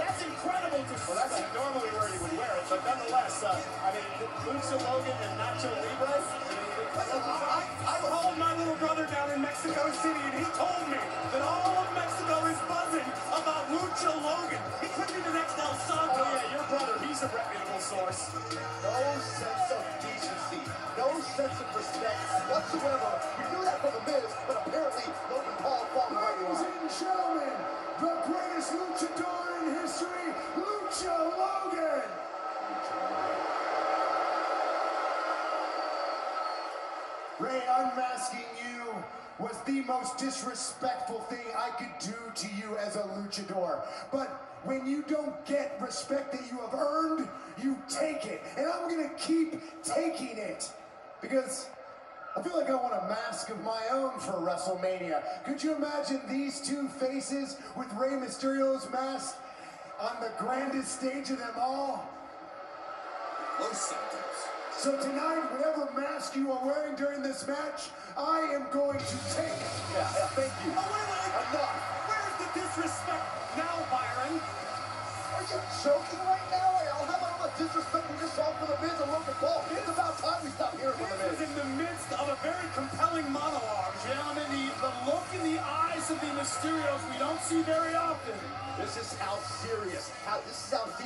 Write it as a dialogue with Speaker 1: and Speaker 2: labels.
Speaker 1: That's incredible to
Speaker 2: Well, that's normally where he would wear it, but nonetheless, uh, I mean, Lucha Logan and Nacho Libre.
Speaker 3: I, I called my little brother down in Mexico City, and he told me that all of Mexico is buzzing about Lucha Logan. He could be the next El Santo.
Speaker 2: Oh yeah, your brother, he's a reputable source.
Speaker 4: Greatest luchador in history, Lucha Logan. Rey, unmasking you was the most disrespectful thing I could do to you as a luchador. But when you don't get respect that you have earned, you take it. And I'm gonna keep taking it. Because I feel like I want a mask of my own for WrestleMania. Could you imagine these two faces with Rey Mysterio's mask on the grandest stage of them all?
Speaker 3: Los Santos.
Speaker 4: So tonight, whatever mask you are wearing during this match, I am going to take.
Speaker 5: Yeah, yeah, thank you.
Speaker 3: Oh, wait, wait.
Speaker 5: Enough.
Speaker 3: Where's the disrespect now, Byron?
Speaker 5: Are you joking
Speaker 1: the Mysterios we don't see very often.
Speaker 5: This is how serious. How this is how.